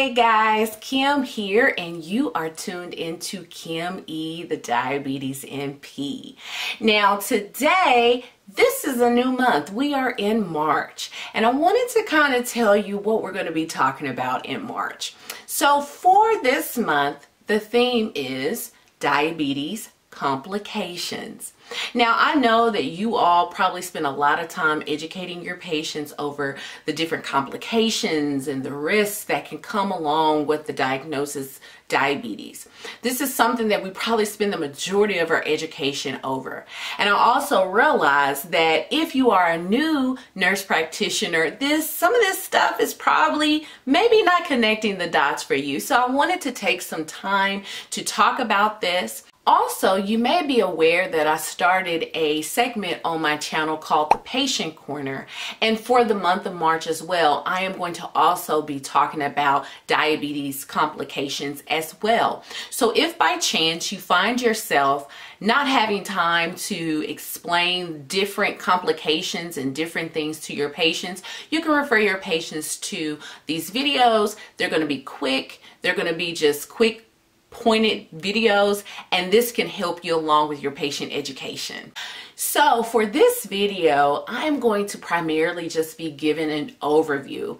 Hey guys, Kim here, and you are tuned into Kim E, the Diabetes NP. Now, today, this is a new month. We are in March, and I wanted to kind of tell you what we're going to be talking about in March. So, for this month, the theme is diabetes complications. Now, I know that you all probably spend a lot of time educating your patients over the different complications and the risks that can come along with the diagnosis diabetes. This is something that we probably spend the majority of our education over. And I also realize that if you are a new nurse practitioner, this some of this stuff is probably maybe not connecting the dots for you. So I wanted to take some time to talk about this also, you may be aware that I started a segment on my channel called The Patient Corner. And for the month of March as well, I am going to also be talking about diabetes complications as well. So if by chance you find yourself not having time to explain different complications and different things to your patients, you can refer your patients to these videos. They're going to be quick. They're going to be just quick pointed videos and this can help you along with your patient education. So for this video, I'm going to primarily just be giving an overview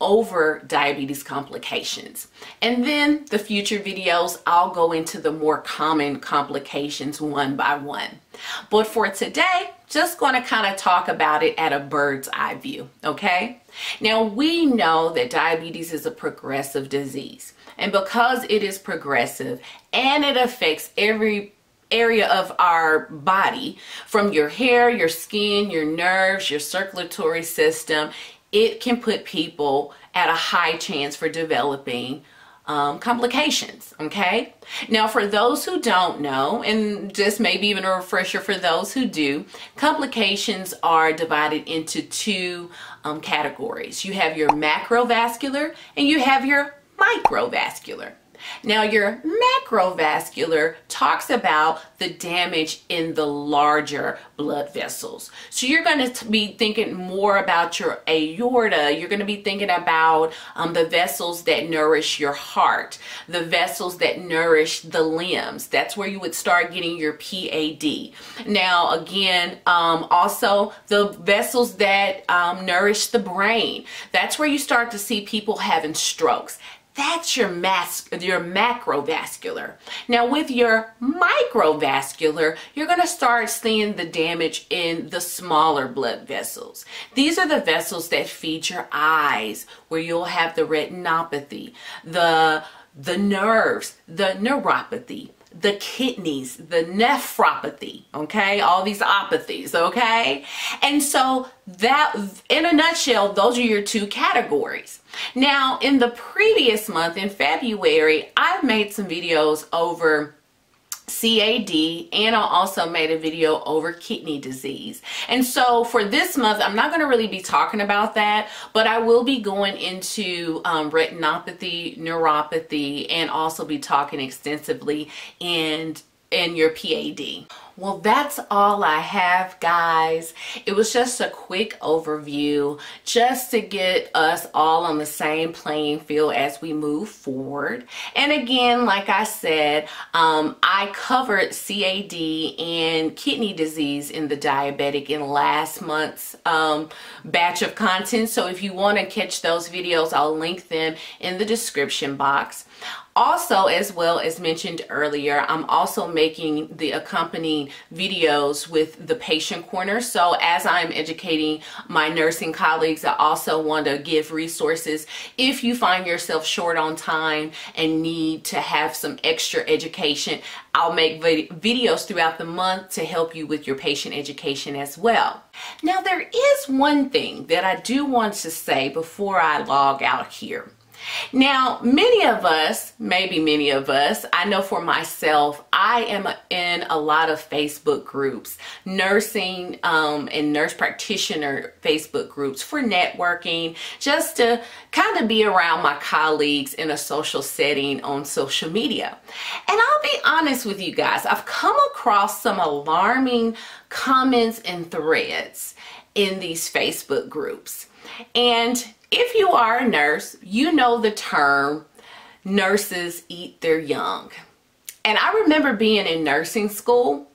over diabetes complications. And then the future videos, I'll go into the more common complications one by one. But for today, just going to kind of talk about it at a bird's eye view, okay? Now, we know that diabetes is a progressive disease. And because it is progressive and it affects every area of our body, from your hair, your skin, your nerves, your circulatory system, it can put people at a high chance for developing um, complications, okay? Now, for those who don't know, and just maybe even a refresher for those who do, complications are divided into two um, categories. You have your macrovascular and you have your microvascular. Now your macrovascular talks about the damage in the larger blood vessels. So you're going to be thinking more about your aorta. You're going to be thinking about um, the vessels that nourish your heart, the vessels that nourish the limbs. That's where you would start getting your PAD. Now again, um, also the vessels that um, nourish the brain. That's where you start to see people having strokes that's your mass, your macrovascular. Now with your microvascular, you're going to start seeing the damage in the smaller blood vessels. These are the vessels that feed your eyes, where you'll have the retinopathy, the the nerves, the neuropathy, the kidneys, the nephropathy, okay? All these opathies, okay? And so that, in a nutshell, those are your two categories. Now, in the previous month, in February, I've made some videos over CAD and I also made a video over kidney disease. And so for this month, I'm not going to really be talking about that, but I will be going into um, retinopathy, neuropathy, and also be talking extensively in, in your PAD. Well, that's all I have, guys. It was just a quick overview just to get us all on the same playing field as we move forward. And again, like I said, um, I covered CAD and kidney disease in the diabetic in last month's um, batch of content. So if you want to catch those videos, I'll link them in the description box. Also, as well as mentioned earlier, I'm also making the accompanying videos with the patient corner. So as I'm educating my nursing colleagues, I also want to give resources if you find yourself short on time and need to have some extra education. I'll make videos throughout the month to help you with your patient education as well. Now there is one thing that I do want to say before I log out here. Now, many of us, maybe many of us, I know for myself, I am in a lot of Facebook groups, nursing um, and nurse practitioner Facebook groups for networking, just to kind of be around my colleagues in a social setting on social media. And I'll be honest with you guys, I've come across some alarming comments and threads in these Facebook groups. And if you are a nurse, you know the term nurses eat their young. And I remember being in nursing school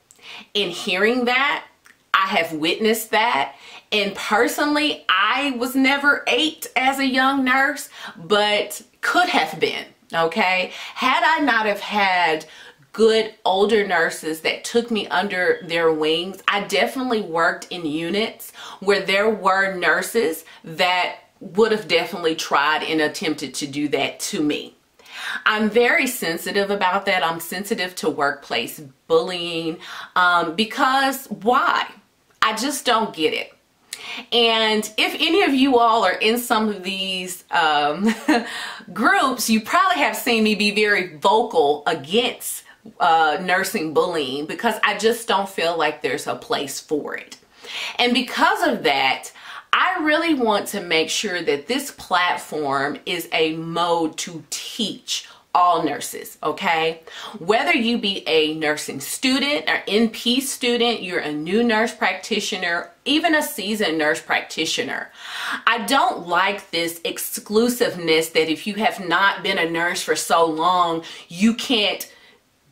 and hearing that. I have witnessed that. And personally, I was never ate as a young nurse, but could have been, okay? Had I not have had good older nurses that took me under their wings, I definitely worked in units where there were nurses that would have definitely tried and attempted to do that to me. I'm very sensitive about that. I'm sensitive to workplace bullying um, because why? I just don't get it. And if any of you all are in some of these um, groups, you probably have seen me be very vocal against uh, nursing bullying because I just don't feel like there's a place for it. And because of that, I really want to make sure that this platform is a mode to teach all nurses, okay? Whether you be a nursing student or NP student, you're a new nurse practitioner, even a seasoned nurse practitioner. I don't like this exclusiveness that if you have not been a nurse for so long, you can't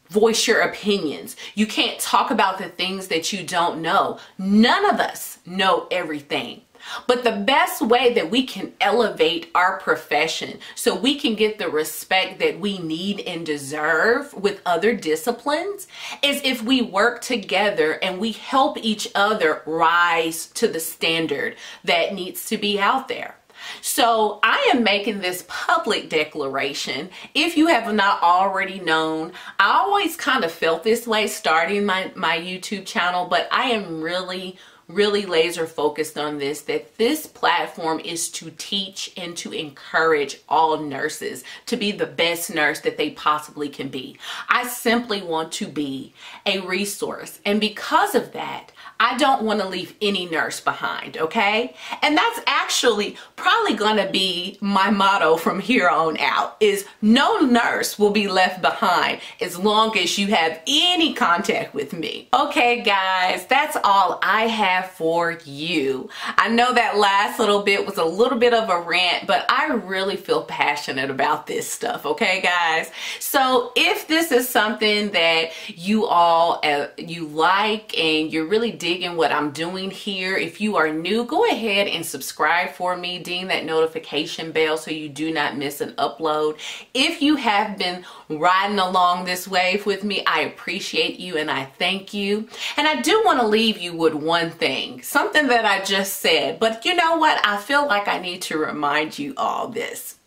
voice your opinions. You can't talk about the things that you don't know. None of us know everything. But the best way that we can elevate our profession so we can get the respect that we need and deserve with other disciplines is if we work together and we help each other rise to the standard that needs to be out there. So I am making this public declaration. If you have not already known, I always kind of felt this way starting my, my YouTube channel, but I am really really laser focused on this that this platform is to teach and to encourage all nurses to be the best nurse that they possibly can be. I simply want to be a resource and because of that I don't want to leave any nurse behind, okay? And that's actually probably to be my motto from here on out is no nurse will be left behind as long as you have any contact with me. Okay, guys, that's all I have for you. I know that last little bit was a little bit of a rant, but I really feel passionate about this stuff, okay, guys? So if this is something that you all, uh, you like and you're really digging what I'm doing here. If you are new, go ahead and subscribe for me. Ding that notification bell so you do not miss an upload. If you have been riding along this wave with me, I appreciate you and I thank you. And I do want to leave you with one thing, something that I just said. But you know what? I feel like I need to remind you all this.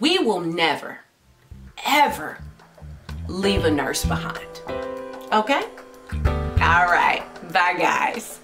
We will never, ever leave a nurse behind. Okay? All right. Bye, guys.